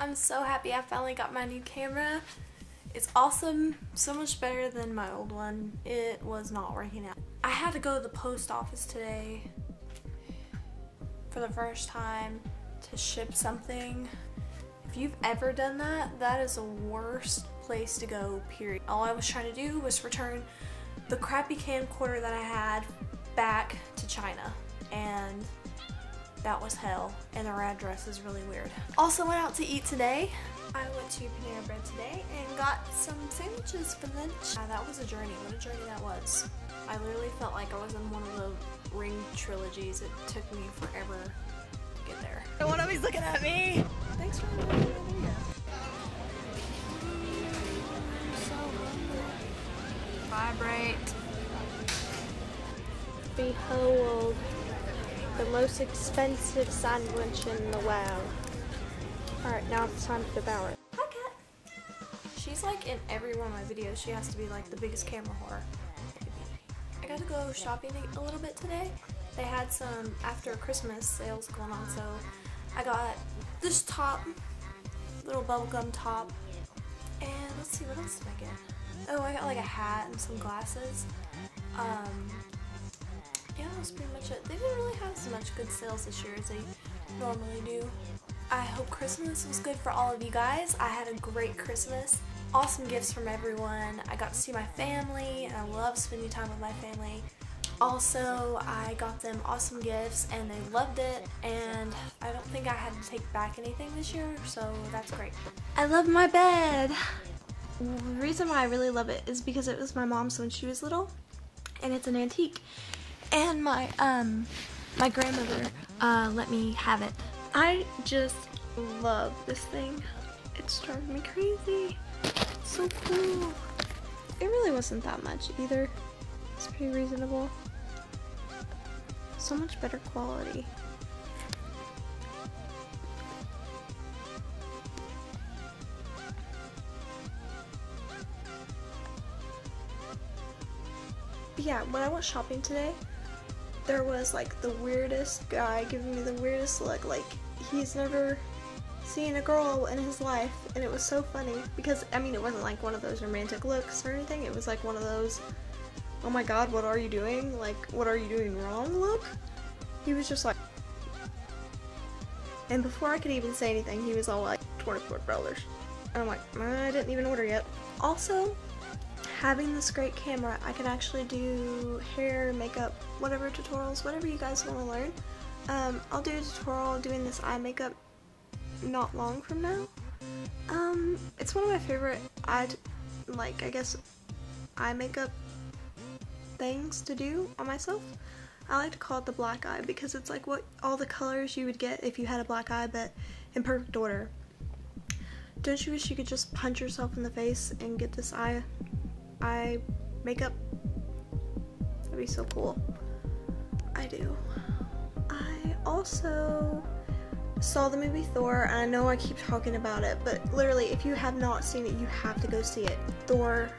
I'm so happy I finally got my new camera. It's awesome, so much better than my old one. It was not working out. I had to go to the post office today for the first time to ship something. If you've ever done that, that is the worst place to go, period. All I was trying to do was return the crappy camcorder that I had back to China. And that was hell, and their address is really weird. Also went out to eat today. I went to Panera Bread today and got some sandwiches for lunch. Uh, that was a journey. What a journey that was. I literally felt like I was in one of the Ring trilogies. It took me forever to get there. No one always looking at me. Thanks for watching my video. Vibrate. Behold the most expensive sandwich in the world. Alright, now it's time to devour it. Hi, Cat. She's like in every one of my videos. She has to be like the biggest camera whore. I got to go shopping a little bit today. They had some after Christmas sales going on, so I got this top, little bubblegum top, and let's see, what else did I get? Oh, I got like a hat and some glasses. Um, yeah, that's pretty much it. They didn't really have as much good sales this year as they normally do. I hope Christmas was good for all of you guys. I had a great Christmas. Awesome gifts from everyone. I got to see my family and I love spending time with my family. Also, I got them awesome gifts and they loved it and I don't think I had to take back anything this year, so that's great. I love my bed. The reason why I really love it is because it was my mom's when she was little and it's an antique and my um my grandmother uh, let me have it. I just love this thing. It's driving me crazy. It's so cool. It really wasn't that much either. It's pretty reasonable. So much better quality. Yeah, when I went shopping today, there was like the weirdest guy giving me the weirdest look. Like he's never seen a girl in his life, and it was so funny because I mean it wasn't like one of those romantic looks or anything. It was like one of those, oh my god, what are you doing? Like what are you doing wrong? Look. He was just like, and before I could even say anything, he was all like twenty-four dollars. And I'm like, I didn't even order yet. Also, having this great camera, I can actually do hair, makeup, whatever tutorials, whatever you guys want to learn. Um, I'll do a tutorial doing this eye makeup not long from now. Um, it's one of my favorite eye, like, I guess, eye makeup things to do on myself. I like to call it the black eye because it's like what all the colors you would get if you had a black eye, but in perfect order. Don't you wish you could just punch yourself in the face and get this eye eye makeup? That'd be so cool. I do. I also saw the movie Thor, and I know I keep talking about it, but literally, if you have not seen it, you have to go see it. Thor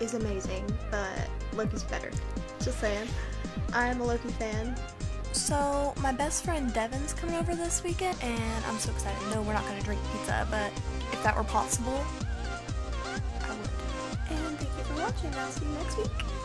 is amazing, but Loki's better. Just saying. I am a Loki fan. So, my best friend Devin's coming over this weekend, and I'm so excited. No, we're not going to drink pizza, but if that were possible. And thank you for watching. I'll see you next week.